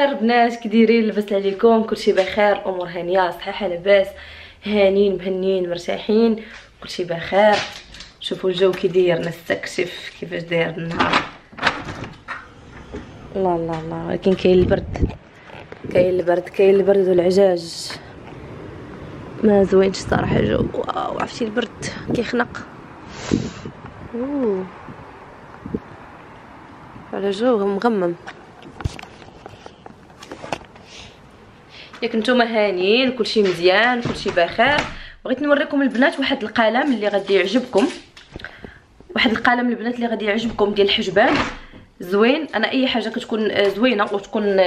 بخير بنات كي دايرين لاباس عليكم كلشي بخير الأمور هانية صحيحة لاباس هانين مهنيين مرتاحين كلشي بخير. شوفوا الجو كي داير نستكشف كيفاش داير النهار. الله الله الله. ولكن كاين البرد كاين البرد كاين البرد والعجاج. ما زوينش الصراحة الجو. واو عرفتي البرد كيخنق. أوه. على جو مغمم. ياك نتوما هانيين كلشي مزيان كلشي بخير. بغيت نوريكم البنات واحد القلم اللي غادي يعجبكم. واحد القلم البنات اللي غادي يعجبكم ديال الحجبان. زوين أنا أي حاجة كتكون زوينة وتكون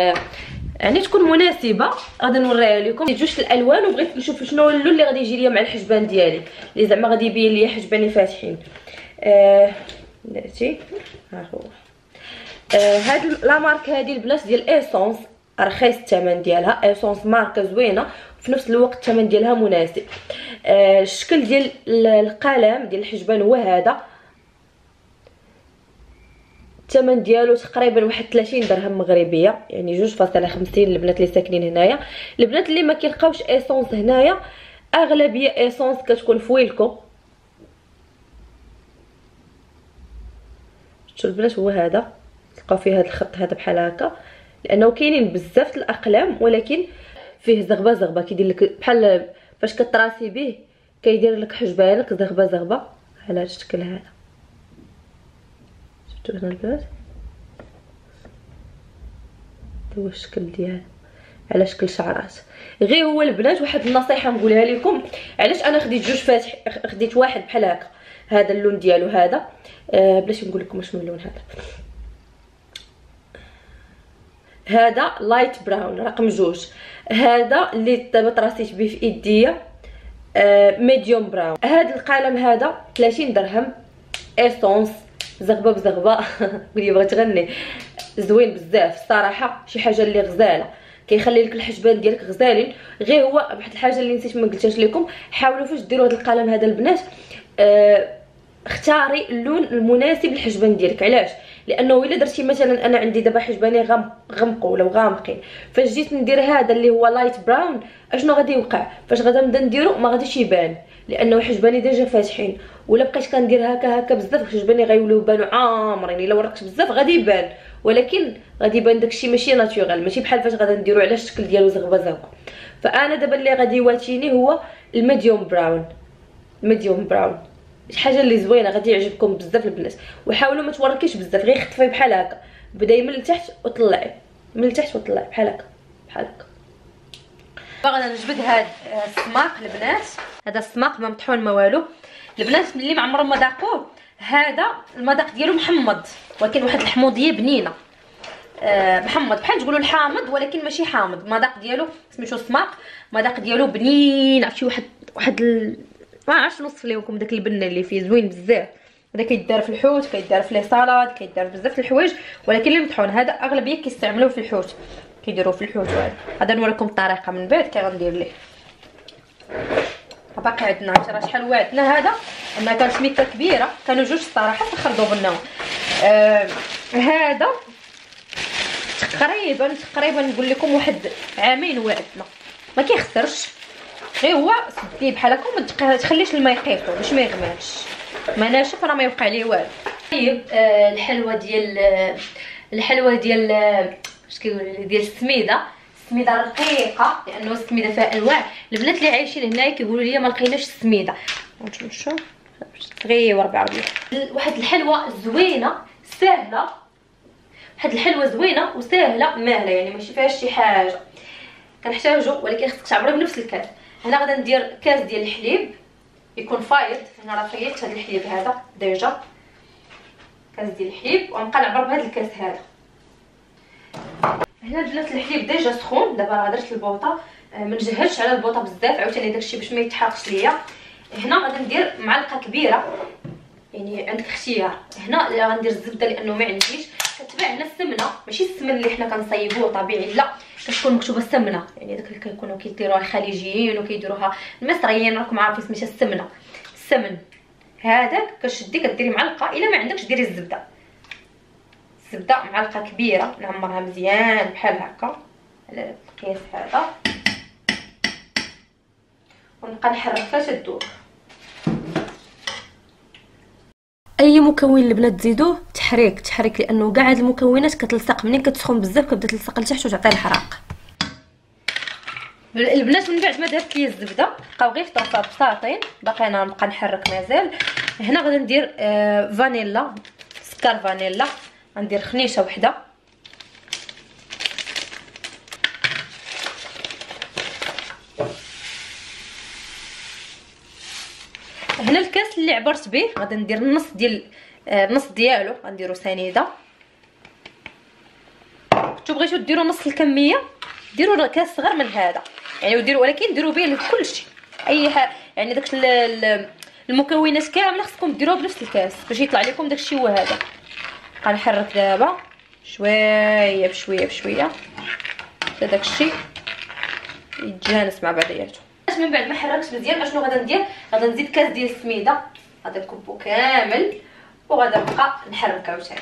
يعني تكون مناسبة غادي نوريها لكم. جوج الألوان وبغيت نشوف شنو اللون اللي غادي يجي ليا مع الحجبان ديالي اللي زعما غادي يبين ليا حجباني فاتحين. آه بلاتي ها هو. آه هاد la marque هادي البنات ديال Essence رخيص الثمن ديالها Essence ماركة زوينة وفي نفس الوقت الثمن ديالها مناسب. آه الشكل ديال القلم ديال الحجبان هو هذا. الثمن ديالو تقريبا واحد 30 درهم مغربية يعني جوج فاصلة خمسين البنات اللي ساكنين هنايا. البنات اللي ما كيلقاوش Essence هنايا أغلبية ايسونس كتكون في ويلكو. شفتوا البنات هو هذا. تلقاو فيه هذا الخط هذا بحال هكا. لأنه كاينين بزاف الأقلام ولكن فيه زغبة زغبة. كيدير لك بحال فاش كتراسي به كيدير لك حجبانك زغبة زغبة. على هذا الشكل هذا؟ شفتوا هنا البنات هو الشكل ديالو. على شكل شعرات غير هو البنات واحد النصيحة نقولها لكم. علاش أنا خديت جوج فاتح خديت واحد بحال هكا؟ هذا اللون ديالو هذا. آه باش نقول لكم واش من اللون هذا. هذا light brown رقم جوج هذا اللي دابا تراسيت به في إيديا آه medium brown هذا القلم هذا 30 درهم. Essence زغبة بزغبة. قولي بغيت تغني. زوين بزاف. الصراحة شي حاجة اللي غزالة. كيخلي لك الحجبان ديالك غزالين. غير هو واحد الحاجة اللي نسيت ما قلتهاش لكم. حاولوا فاش ديروا هذا القلم هذا البنات آه اختاري اللون المناسب للحجبان ديالك. علاش؟ لأنه إلا درتي مثلا أنا عندي دابا حجباني غامق غمقوا ولا غامقين. فاش جيت ندير هذا اللي هو light brown أشنو غادي يوقع؟ فاش غادا نبدا نديرو ما غاديش يبان لأنه حجباني déjà فاتحين. ولا بقيت كندير هكا هكا بزاف حجباني غيوليو يبانو عامرين. إلا وركت بزاف غادي يبان. ولكن غادي يبان داكشي ماشي naturel ماشي بحال فاش غادا نديرو على الشكل ديالو زغبة زغبة. فأنا دابا اللي غادي يواتيني هو ال medium brown medium brown شي حاجة اللي زوينة غادي يعجبكم بزاف البنات. وحاولوا ما توركيش بزاف غير خطفي بحال هكا. بداي من التحت وطلعي. من التحت وطلعي بحال هكا. بحال هكا. باغا نجبد هاد السماق البنات. هذا السماق ما مطحون ما والو. البنات ملي ما عمرهم ما ذاقوه هذا المذاق ديالو محمض. ولكن واحد الحموضيه بنينة. آه محمض. بحال تقولوا الحامض ولكن ماشي حامض. المذاق ديالو سميتو السماق المذاق ديالو بنين عرفتي واحد واحد. ما عرفتش نوصف لكم داك البنه اللي فيه زوين بزاف. هذا كيدار في الحوت كيدار في لي سالاد كيدار بزاف الحوايج ولكن اللي مطحون هذا أغلبية كيستعملوه في الحوت. كيديروه في الحوت. هذا هذا نوريكم الطريقة من بعد كي غندير ليه. باقي عندنا راه شحال وعدنا هذا؟ انها كانت ميكه كبيرة كانوا جوج الصراحه تخرجوا بناهم آه هذا تقريبا تقريبا نقول لكم واحد عامين وعدنا. ما كيخسرش. غير هو سديه بحال هكا وما تخليش الماء يقيفو باش ما يغمرش ما ناشف راه ما يوقع ليه والو. طيب آه الحلوة ديال الحلوة ديال اش كيقولوا ديال السميدة. السميدة رقيقة لأنه السميدة فيها أنواع. البنات اللي عايشين هنايا كيقولوا لي ما لقيناش السميدة. نشوف صغير بعربيه واحد الحلوة زوينة سهلة. واحد الحلوة زوينة وسهلة ماهلة يعني ماشي فيهاش شي حاجة. كنحتاجو ولكن خصك تعبري بنفس الكاس هنا غادا ندير كاس ديال الحليب. يكون فايض. هنا راه فيضت هذا الحليب هذا ديجا. كاس ديال الحليب. وغنبقى نعبر بهذا الكاس هذا. هنا البنات الحليب ديجا سخون. دابا راه درت البوطة. آه، ما نجهدش على البوطة بزاف. عاوتاني داكشي باش ما يتحرقش ليا. هنا غادي ندير معلقة كبيرة. يعني عندك اختيار. هنا لا غندير الزبدة لأنه ما عنديش. كتباع هنا السمنه ماشي السمن اللي حنا كنصايبوه طبيعي لا كتكون مكتوبة السمنه يعني داك اللي كيكونوا كيديروها الخليجيين وكيديروها المصريين راكم عارفين سميتها السمنه السمن هذاك كتشدي كديري معلقة إلا ما عندكش ديري الزبدة. الزبدة معلقة كبيرة نعمرها مزيان بحال هكا. على القياس هذا. ونبقى نحرك فاش تدور. أي مكون البنات تزيدوه تحريك تحريك لأنه كاع هاد المكونات كتلصق منين؟ كتسخن بزاف كتبدا تلصق لتحت وتعطي الحراق البنات من بعد ما درت لي الزبدة بقاو غير في طاسة بساطين باقي أنا نبقى نحرك مازال. هنا غادي ندير آه فانيلا سكر فانيلا. غندير خنيشة وحدة. هنا الكاس اللي عبرت به غادي ندير النص ديال آه، النص ديالو. غنديرو سنيدة. كنتو بغيتو ديروا نص الكمية ديروا كاس صغر من هذا. يعني وديروا ولكن ديروا به كلشي. أي حاجة يعني داك المكونات كاملة خصكم ديروها بنفس الكاس. باش يطلع لكم داكشي هو هذا. غنحرك دابا. شوية بشوية بشوية. حتى داكشي. يتجانس مع بعضياتو من بعد ما حركت مزيان؟ أشنو غادا ندير؟ غادا نزيد كاس ديال السميدة. غادا نكبو كامل. وغادا نبقى نحرك عاوتاني.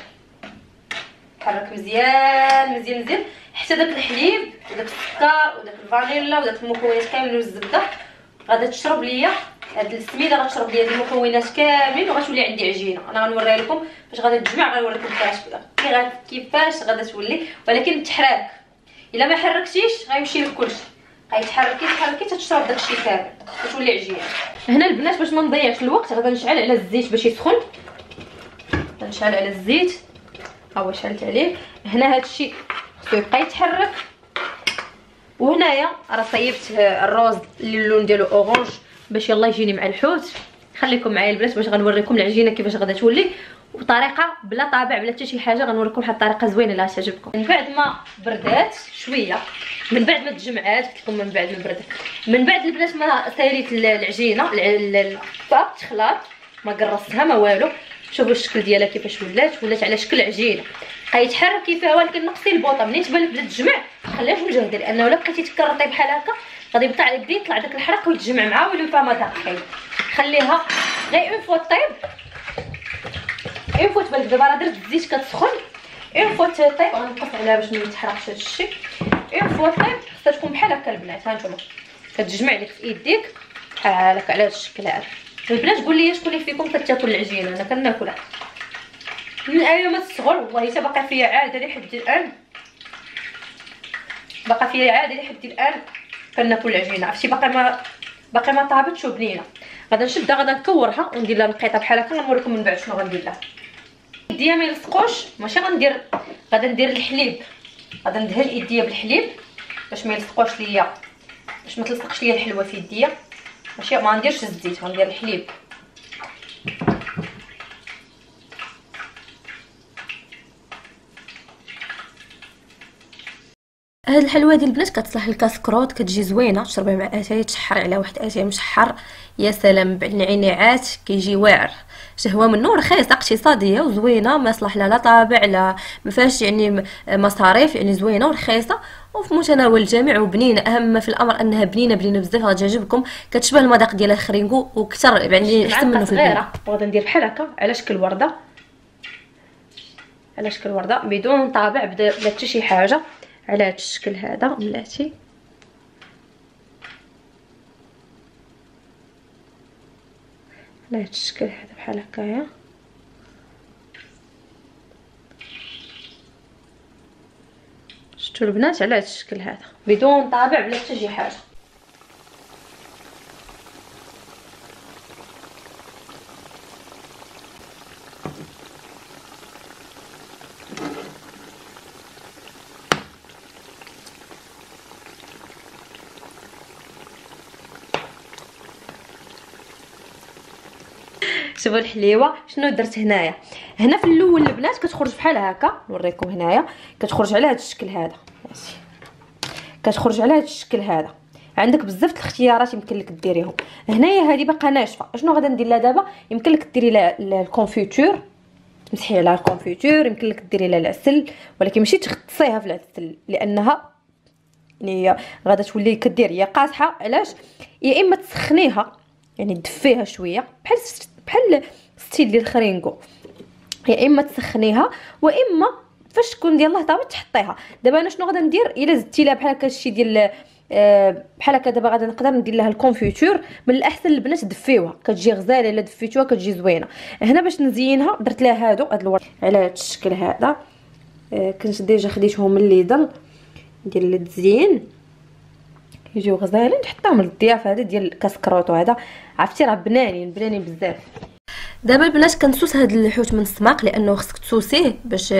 نحرك مزيان مزيان مزيان. حتى داك الحليب وداك السكر وداك الفانيلا وداك المكونات كاملين والزبدة. غادا تشرب ليا. هاد السميدة غتشرب ليا هاد المكونات كاملين وغتولي عندي عجينة. أنا غنوريها لكم باش غادا تجمع غنوريكم كيفاش كيفاش غادا تولي. ولكن التحراك إلا ما حركتيش غيمشي لك كلشي. غيتحركي تحركي تتشرب داكشي كامل. وتولي عجينة. هنا البنات باش ما نضيعش الوقت غادا نشعل على الزيت باش يسخن. نشعل على الزيت. ها هو شعلت عليه. هنا هادشي خصو يبقى يتحرك. وهنايا راه صيبت الروز اللي اللون ديالو أورانج باش يلا يجيني مع الحوت. خليكم معايا البنات باش غنوريكم العجينة كيفاش غادا تولي. وطريقة بلا طابع بلا حتى شي حاجة غنوريكم واحد الطريقة زوينة اللي غتعجبكم من بعد ما بردات شوية. من بعد ما تجمعات قلت من بعد ما بردات من بعد البنات ما ساليت العجينة الفاق تخلاط ما قرصتها ما والو. شوفوا الشكل ديالها كيفاش ولات ولات على شكل عجينة. غيتحرك كيفاه ولكن نقصي البوطة. منين تبان لك بدا تجمع؟ خليها مجهده لأنه الا بقيتي تكرطي بحال هكا غادي يبقى على يدي يطلع داك الحرق ويتجمع معاه ويولي فما دقيق خليها غير اون فوا طيب. اون فوا تبان دابا راه درت الزيت كتسخن. une fois طيب غنقص عليها باش ما يتحرقش هادشي. une fois طيب خصها تكون بحال هكا البنات ها نتوما. كتجمع لك في يديك بحال هكا على هاد الشكل هذا؟ البنات قول لي شكون اللي فيكم كتاكل العجينة أنا كناكلها. من أيام الصغر والله حتى باقا فيا عادة لحد الآن. باقا فيا عادة لحد الآن كناكل العجينة عرفتي؟ باقا ما باقي ما طابتش وبنينه غادا نشدها غادا نكورها وندير لها نقيطه بحال هكا غنوريكم من بعد شنو غندير لها. يديا ما يلصقوش ماشي غندير غادا ندير الحليب. غادا ندهن يديا بالحليب باش ما يلصقوش ليا باش ما تلصقش ليا الحلوة في يديا. ماشي ما نديرش الزيت غندير الحليب. هاد الحلوة ديال البنات كتصلح الكاسكروت كتجي زوينة. تشربيها مع أتاي تشحر على واحد أتاي مشحر. يا سلام بالنعناعات كيجي واعر. شهوه منه رخيصه اقتصاديه وزوينة ما صلح لا طابع لا ما فيهاش يعني مصاريف يعني زوينة ورخيصه وفي متناول الجميع وبنينه أهم ما في الأمر أنها بنينة بنينة بزاف غتعجبكم كتشبه المذاق ديال الخرينكو وكثر يعني أحسن منه في البنين. وغادي ندير بحال هكا. على شكل وردة؟ على شكل وردة؟ بدون طابع بلا حتى شي حاجة. على هذا الشكل هذا بلاتي على هذا الشكل هذا بحال هكايا. شفتوا البنات على هذا الشكل هذا؟ بدون طابع بلا حتى شي حاجة. شوفوا الحليوه شنو درت هنايا؟ هنا في الأول البنات كتخرج بحال هكا. نوريكم هنايا. كتخرج على هذا الشكل هذا. كتخرج على هذا الشكل هذا. عندك بزاف الاختيارات يمكن لك ديريهم. هنايا هذه باقا ناشفة. شنو غادا ندير لها دابا؟ يمكن لك ديري لها ال confiture تمسحي عليها ال confiture يمكن لك ديري لها العسل. ولكن ماشي تغطسيها في العسل. لأنها يعني غادا تولي كدير. هي قاصحة. علاش؟ يا إما تسخنيها. يعني تدفيها شوية. بحال بحال ستيل ديال الخرينكو. يا إما تسخنيها واما فاش تكون ديال الهضبه تحطيها. دابا أنا شنو غادي ندير؟ إلا زدتي لها بحال هكا شي ديال آه، بحال هكا دابا غادي نقدر ندير لها الكونفيتور من الأحسن البنات دفيوها كتجي غزالة الا دفيتوها كتجي زوينة. هنا باش نزينها درت لها هادو هاد الورد على هاد الشكل هذا. آه، كنت ديجا خديتهم من ليدل ديال التزيين. يجيو غزالين نحطهم للضيافه هذا ديال كاسكروط وهذا. عرفتي راه بنانين بنانين بزاف. دابا البنات كنسوس هذا الحوت من السماق لأنه خصك تسوسيه باش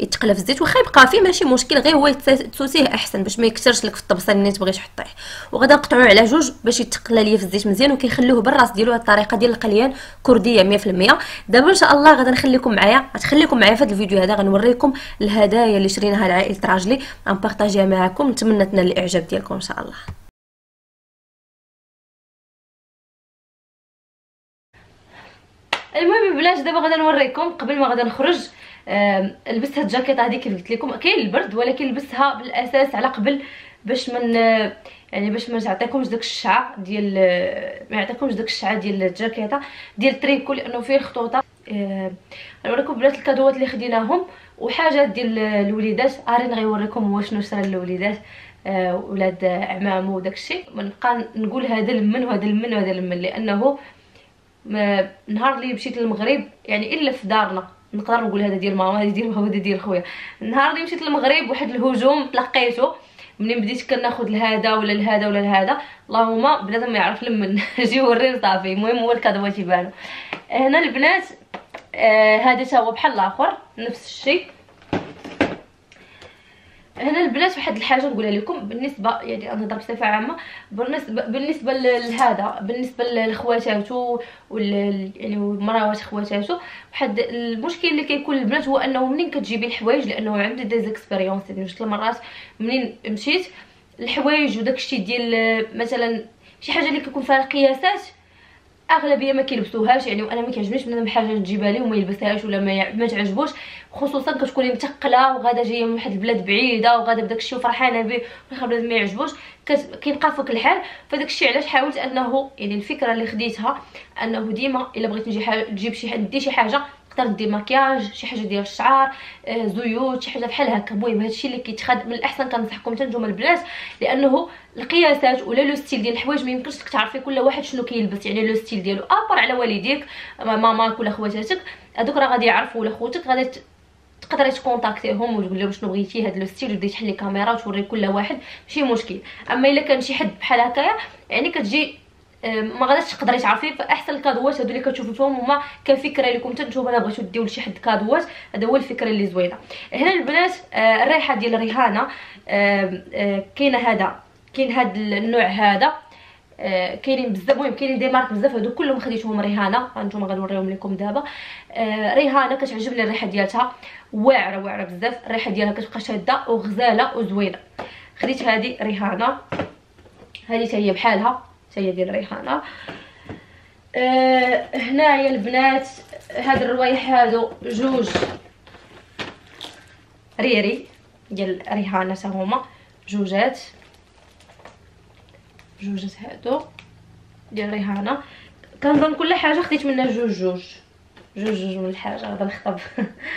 يتقلى في الزيت واخا يبقى فيه ماشي مشكل غير هو تسوسيه أحسن باش ما يكثرش لك في الطبسة اللي تبغي تحطيه وغادا نقطعوه على جوج باش يتقلى ليا في الزيت مزيان وكيخلوه بالراس ديالو هاد الطريقة ديال القليان كردية 100% دابا إن شاء الله غادا نخليكم معايا غتخليكم معايا في هذا الفيديو هذا غنوريكم الهدايا اللي شريناها لعائله راجلي غنبارطاجيها معكم نتمنى تنال الإعجاب ديالكم إن شاء الله. المهم بلاش دابا غادا نوريكم قبل ما غادا نخرج لبست هاد الجاكيطه هذه كيف قلت لكم. كاين البرد ولكن لبستها بالأساس على قبل باش من يعني باش ما تعطيكمش داك الشعر ديال ما يعطيكمش داك الشعر ديال الجاكيطه ديال التريكو لأنه فيه الخطوطة. نوريكم بنات الكادوات اللي خديناهم وحاجات ديال الوليدات. ارين غيوريكم هو شنو شرا الوليدات آه، ولاد عمامو وداكشي نبقى نقول هذا لمن وهذا لمن وهذا لمن لأنه نهار اللي مشيت للمغرب يعني إلا في دارنا. نقدر نقول هذا ديال ماما هذا ديال بابا هذا ديال خويا. النهار اللي مشيت للمغرب واحد الهجوم تلقيته. منين بديت كناخذ لهذا ولا لهذا ولا لهذا. اللهم بنادم ما يعرف لمن. جي وري صافي. المهم هو الكادوات يبانو هنا البنات آه هذا هو بحال الآخر نفس الشيء. هنا البنات واحد الحاجة نقولها لكم بالنسبة يعني أنا نهضر بصفة عامة بالنسبة بالنسبة لهذا بالنسبة لخواتاتو وال يعني مراوات خواتاتو واحد المشكل اللي كيكون للبنات هو أنه منين كتجيبي الحوايج؟ لأنه عندي دي زيكسبيريونس يعني جوج المرات منين مشيت الحوايج وداكشي ديال مثلا شي حاجة اللي كيكون فيها القياسات أغلبية ما كيلبسوهاش يعني وأنا ما كيعجبنيش بنادم حاجة تجيبها لي وما يلبسهاش ولا ما, ما تعجبوش خصوصا كتكوني مثقله وغادا جاية من واحد البلاد بعيدة وغادا بداك الشيء وفرحانة به واخا بنادم ما يعجبوش. كيبقى فيك الحال. فداك الشيء علاش حاولت أنه يعني الفكرة اللي خديتها أنه ديما إلا بغيت نجي تجيب شي حد دي شي حاجة تقدر دير مكياج شي حاجة ديال الشعر آه زيوت شي حاجة بحال هكا. المهم هادشي اللي كيتخاد من الأحسن كنصحكم حتى نتوما البنات لأنه القياسات ولا le style ديال الحوايج ما يمكنش تعرفي كل واحد شنو كيلبس. يعني le style ديالو à part على والديك ماماك ولا خواتاتك هذوك راه غادي يعرفوا ولا خوتك غادي تقدري تكونتاكتيهم وتقول لهم شنو بغيتي هذا le style وتبداي تحلي كاميرا وتوري كل واحد ماشي مشكل. أما إلا كان شي حد بحال هكايا يعني كتجي ما غاديش تقدري تعرفي فأحسن الكادوات هادو اللي كتشوفوا فيهم هما كفكره لكم حتى نتوما بغيتو ديو لشي حد كادوات هذا هو الفكرة اللي زوينة. هنا البنات آه الريحة ديال ريهانه آه آه كاينة هذا كاين هذا النوع هذا آه كاينين بزاف المهم كاينين دي مارك بزاف هادو كلهم خديتهم ريهانه هانتوما غنوريهم لكم دابا. آه ريهانه كتعجبني الريحة ديالها واعرة واعرة بزاف الريحة ديالها كتبقى شادة وغزالة وزوينة. خديت هذه ريهانه هذه حتى هي بحالها. حتى ديال الريحانة. آه هنايا البنات هاد الروايح هادو جوج ريري ديال ريحانة حتى هما جوجات. جوجات هادو ديال ريحانة. كنظن كل حاجة خديت منها جوج جوج. جوج جوج من الحاجة هذا نخطب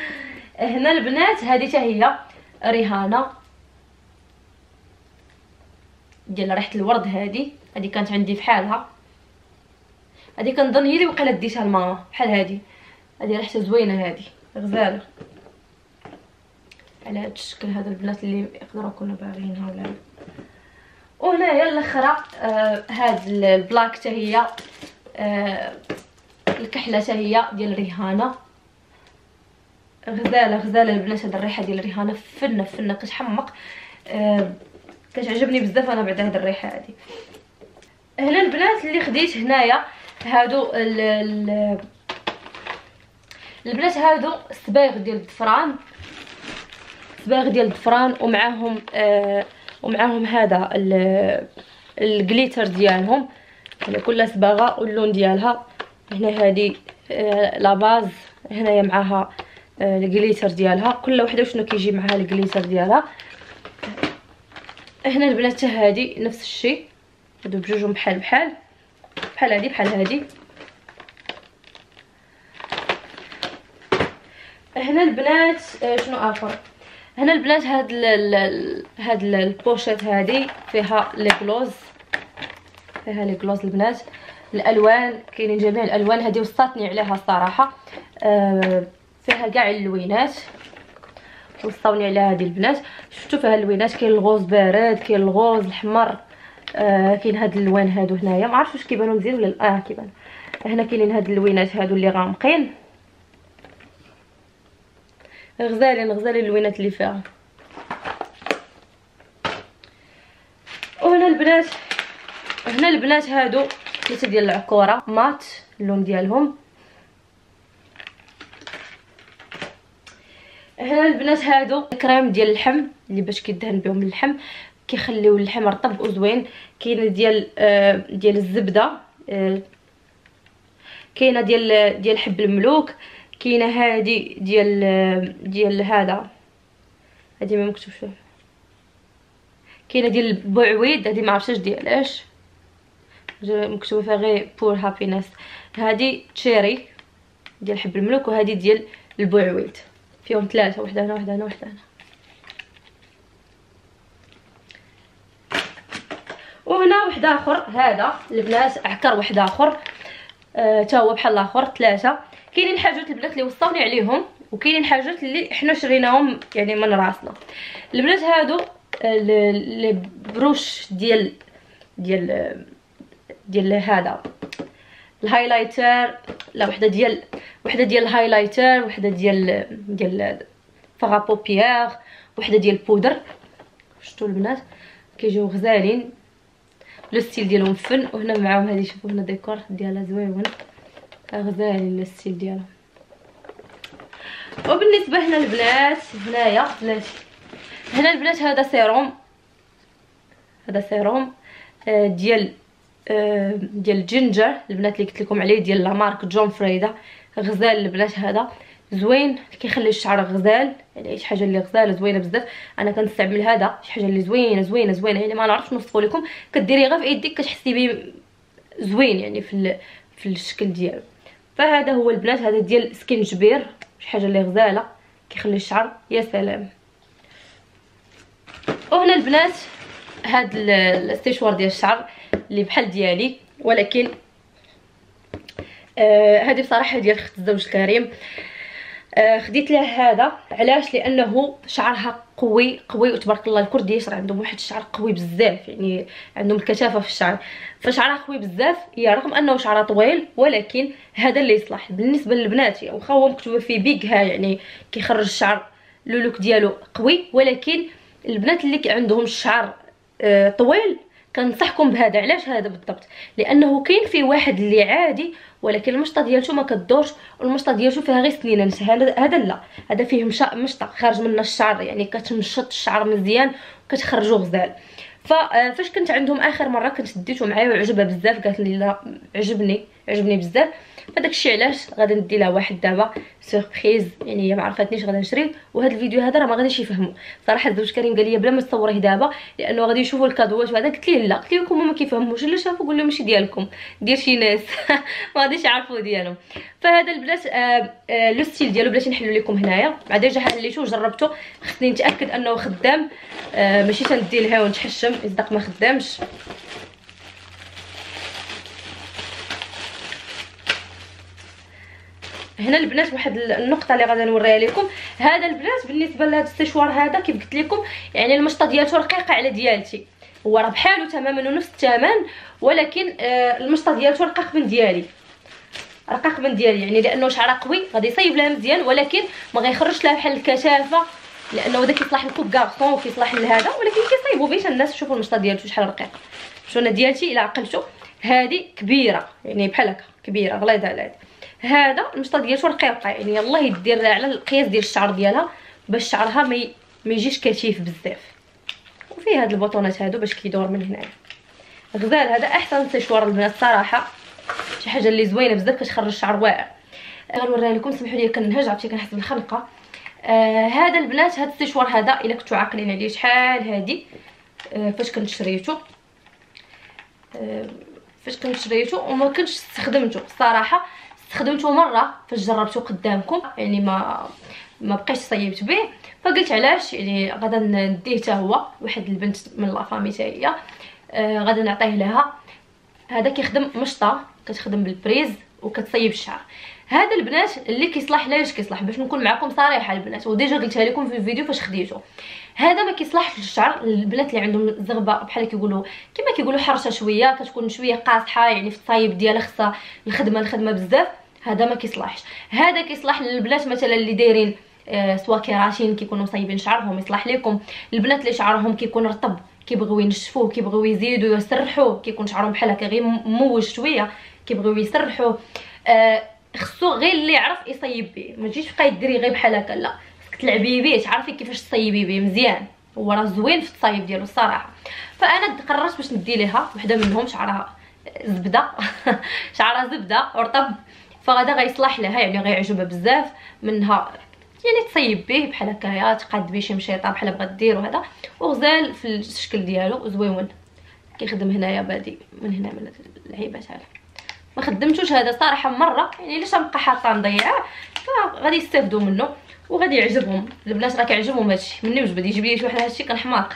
هنا البنات هذه حتى هي ريحانة. ديال ريحة الورد هذه هذه كانت عندي بحالها هذه كنظن هي اللي وقيلا ديتها لماما بحال هذه هذه ريحتها زوينة هذه غزالة. على هذا الشكل هذا البنات اللي يقدروا يكونوا باغيينها ولا وهنايا الأخرى آه هاد البلاك حتى هي آه الكحلة حتى هي ديال ريهانه غزالة غزالة البنات هاد الريحة ديال ريهانه فنة فنة كتحمق. آه كتعجبني بزاف أنا بعد هاد الريحة هادي. هنا البنات اللي خديت هنايا هادو ال ال البنات هادو الصبايغ ديال الضفران صبايغ ديال الضفران ومعاهم آه ومعاهم هذا الجليتر ديالهم. يعني كل صباغة واللون ديالها. هنا هذه آه لا باز. هنايا معاها آه الجليتر ديالها. كل وحده شنو كيجي معاها الجليتر ديالها. هنا البنات هذه نفس الشيء. هادو بجوجهم بحال بحال. بحال هادي بحال هادي. هنا البنات آه، شنو آخر؟ هنا البنات هاد ال هاد ال pochette هادي فيها les gloss. فيها les gloss البنات. الألوان كاينين جميع الألوان. هذه وصاتني عليها الصراحه آه فيها كاع اللوينات. وصاوني عليها هذه البنات. شفتوا فيها اللوينات كاين الغوز بارد كاين الغوز الاحمر آه كاين هاد الالوان هادو هنايا. ما عرفتش واش كيبانوا مزيان ولا لا. آه كيبان. هنا كاينين هاد اللوينات هادو اللي غامقين. غزالين غزالين اللوينات اللي فيها. وهنا البنات هنا البنات هادو ثلاثة ديال العكورة مات اللون ديالهم. هنا البنات هادو كريم ديال اللحم اللي باش كيدهن بهم اللحم كيخليو اللحم رطب وزوين. كاين ديال آه ديال الزبدة آه كاينة ديال ديال حب الملوك كاينة هادي ديال آه ديال هذا. هادي ما مكتوبش. كاينة ديال البعويد هادي ما عرفتش ديال اش. مكتوبة فيها غير pure happiness هادي cherry ديال حب الملوك وهادي ديال البعويد. فيهم ثلاثة وحدة هنا وحدة هنا وحدة هنا. وهنا واحد آخر هذا البنات عكر واحد آخر. آه تا هو بحال الآخر ثلاثة. كاينين حاجات البنات اللي وصاوني عليهم وكاينين حاجات اللي حنا شريناهم يعني من راسنا. البنات هادو آه، لي بروش ديال ديال ديال هذا. ال highlighter لا وحدة ديال وحدة ديال ال highlighter وحدة ديال ديال fard à paupières وحدة ديال البودر. شفتوا البنات؟ كيجيو غزالين le style ديالهم فن وهنا معاهم هذه شوفوا هنا ديكور ديالها زويون. غزالين le style ديالها وبالنسبة هنا البنات هنايا بلاتي هنا البنات هذا سيروم. هذا سيروم آه، ديال ديال ال ginger البنات اللي قلت لكم عليه ديال la marque John Frieda غزال البنات هذا. زوين كيخلي الشعر غزال يعني شي حاجة اللي غزاله زوينة بزاف. أنا كنستعمل هذا شي حاجة اللي زوينة زوينة زوينة. يعني ما نعرفش نوصفه لكم كديريه غير في يديك كتحسي به زوين يعني في في الشكل ديالو. فهذا هو البنات هذا ديال سكينجبير شي حاجة اللي غزالة كيخلي الشعر يا سلام. وهنا البنات هاد الاستشوار ديال الشعر. اللي بحال ديالي ولكن آه هذه بصراحة ديال خت الزوج الكريم. آه خديت له هذا. علاش؟ لأنه شعرها قوي قوي وتبارك الله الكرديش راه عندهم واحد الشعر قوي بزاف يعني عندهم الكثافة في الشعر. فشعرها قوي بزاف هي رغم أنه شعرها طويل ولكن هذا اللي يصلح. بالنسبة للبنات واخا هو مكتوب فيه بيغها يعني كيخرج الشعر لو لوك ديالو قوي ولكن البنات اللي عندهم الشعر آه طويل كنصحكم بهذا. علاش هذا بالضبط؟ لأنه كاين فيه واحد اللي عادي ولكن المشطه ديالته ما كدورش والمشطه ديالته فيها غير سنينة. هذا لا. هذا فيه مشطه خارج منه الشعر يعني كتمشط الشعر مزيان وكتخرجو غزال. ففاش كنت عندهم آخر مرة كنت ديته معايا وعجبها بزاف قالت لي لا عجبني عجبني بزاف. فداك الشيء علاش غادي ندي لها واحد دابا surprise يعني هي ما عرفتنيش غادي نشري وهذا الفيديو هذا راه ما غاديش يفهموا صراحة الزوج كريم قال لي بلا ما تصوريه دابا لأنه غادي يشوفوا الكادوات وهذا قلت ليه لا؟ قلت لكم ما كيفهموش إلا شافوا قول لهم ماشي ديالكم ديال شي ناس ما غاديش يعرفوا ديالهم. فهذا البنات آه آه le style ديالو بلاتي نحلو لكم هنايا. بعد déjà حليته وجربته خصني نتأكد أنه خدام آه ماشي تندي لها ونتحشم يصدق ما خدامش. هنا البنات واحد النقطة اللي غادي نوريها لكم. هذا البنات بالنسبة لهذا السيشوار هذا كيف قلت لكم يعني المشطة ديالته رقيقة على ديالتي. هو راه بحالو تماما ونفس الثمن ولكن آه المشطة ديالته رقيق من ديالي. رقيق من ديالي يعني لأنه شعرها قوي غادي يصيب لها مزيان ولكن ما غيخرجش لها بحال الكثافة لأنه هذا كيصلح لكم كارطون وكيصلح لهذا ولكن كيصايبوا باش الناس شوفوا المشطة ديالته شحال رقيق. شوفوا أنا ديالتي إلا عقلتو هذه كبيرة يعني بحال هكا كبيرة غليظة على هذه هذا المشطة ديالته رقيقه يعني يلاه يدير على القياس ديال الشعر ديالها باش شعرها ما ما يجيش كثيف بزاف. وفيه هاد البطونات هادو باش كيدور من هنايا غزال هذا أحسن سيشوار البنات صراحة شي حاجة اللي زوينة بزاف كتخرج الشعر واعر. غنوريها لكم سمحوا لي كنهج عرفتي كنحس بالخنقة. آه هذا البنات هذا السيشوار هذا إلا كنتو عاقلين عليه شحال هادي آه فاش كنت شريته آه فاش كنت شريته وما كنتش استخدمته الصراحة. استخدمته مرة فاش جربته قدامكم يعني ما ما بقيتش صيبت به فقلت علاش؟ يعني غادا نديه حتى هو واحد البنت من la famille حتى هي آه نعطيه لها. هذا كيخدم مشطة كتخدم بال prise وكتصيب الشعر. هذا البنات اللي كيصلح لاش كيصلح باش نكون معكم صريحة البنات و déjà قلتها لكم في الفيديو فاش خديته. هذا ما كيصلحش للشعر البنات اللي عندهم زغبة بحال كيقولوا كما كيقولوا حرشة شوية كتكون شوية قاصحة يعني في الصايب ديالها خصها الخدمة الخدمة بزاف. هذا ما كيصلحش. هذا كيصلح للبنات مثلا اللي دايرين آه سوا كيراتين كيكونوا صايبين شعرهم يصلح لكم. البنات اللي شعرهم كيكون رطب كيبغيو ينشفوه كيبغيو يزيدوا يسرحوه كيكون شعرهم بحال هكا غير موج شوية كيبغيو يسرحوه آه خصو غير اللي يعرف يصيب به ما تجيش تبقاي ديري غير بحال هكا لا. خصك تلعبي به تعرفي كيفاش تصيبي به مزيان. هو راه زوين في التصايب ديالو الصراحة. فأنا قررت باش ندي ليها وحدة منهم شعرها زبدة. شعرها زبدة ورطب فغدا غيصلح لها يعني غيعجبها بزاف منها. يعني تصيب به بحال هكايا تقاد به شي مشيطة بحال بغات دير وهذا. وغزال في الشكل ديالو زويون. كيخدم هنايا بادي من هنا من العيبات هذا ما خدمتوش هذا صراحة مرة يعني علاش غنبقى حاطة نضيعة؟ فغادي يستافدوا منه وغادي يعجبهم. البنات راه كيعجبهم هادشي مني وجبد يجيب لي شي واحد هادشي كنحماق.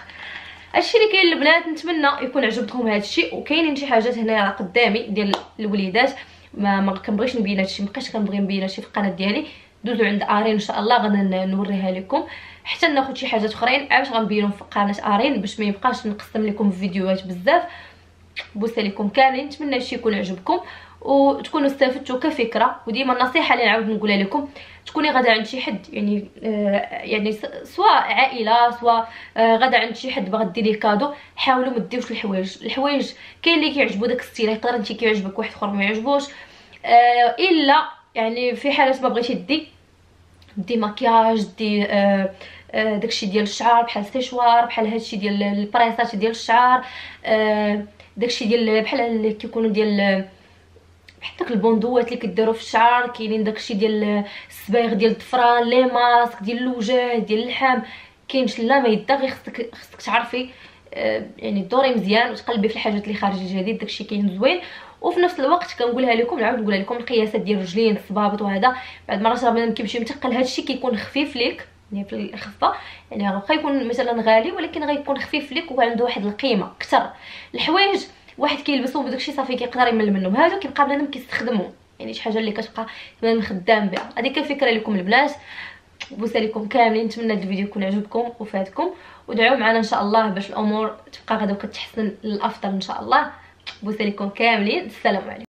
هادشي اللي كاين البنات نتمنى يكون عجبكم هادشي وكاينين شي حاجات هنا قدامي ديال الوليدات. ما ما كنبغيش نبين هادشي مابقيتش كنبغي نبين هادشي في القناة ديالي. دوزو عند أرين إن شاء الله غادا نوريها لكم. حتى ناخذ شي حاجات أخرين علاش غنبينهم في قناة أرين؟ باش ما يبقاش نقسم لكم فيديوهات بزاف. بوسة لكم كاملين نتمنى هادشي يكون عجبكم. وتكونوا استفدتوا كفكرة وديما النصيحة اللي نعاود نقولها لكم تكوني غادا عند شي حد يعني آه يعني سواء عائلة سواء آه غادا عند شي حد باغا ديري cadeau حاولوا ما ديوش الحوايج. الحوايج كاين اللي كيعجبو داك ال style يقدر انت كيعجبك واحد آخر ما يعجبوش. آه إلا يعني في حالات ما بغيتي دي دي مكياج دي آه آه داكشي ديال الشعر بحال السيشوار بحال هادشي ديال البريسات ديال الشعر آه داكشي ديال بحال اللي كيكونوا ديال حتى داك البوندوات اللي كديروا في الشعر كاينين داكشي ديال الصبايغ ديال الضفران لي ماسك ديال الوجه ديال اللحم كاين شلا ما يدا غير خصك خصك تعرفي يعني دوري مزيان وتقلبي في الحاجات اللي خارجة جديد داكشي كاين زوين. وفي نفس الوقت كنقولها لكم نعاود نقولها لكم القياسات ديال الرجلين الصبابط وهذا. بعد مرات راه بنادم كيمشي مثقل هادشي كيكون خفيف ليك يعني في الخفة. يعني واخا يكون مثلا غالي ولكن غيكون خفيف ليك وعنده واحد القيمة أكثر. الحوايج واحد كيلبسهم بداكشي صافي كيقدر يمل منهم. هادو كيبقى بنادم كيستخدمهم يعني شي حاجة اللي كتبقى بنادم خدام بها. هذيك الفكرة لكم البنات. بوسة لكم كاملين. نتمنى هذا الفيديو يكون عجبكم وفاتكم ودعوا معنا إن شاء الله باش الأمور تبقى غدا وكتحسن للأفضل إن شاء الله. بوسه لكم كاملين. السلام عليكم.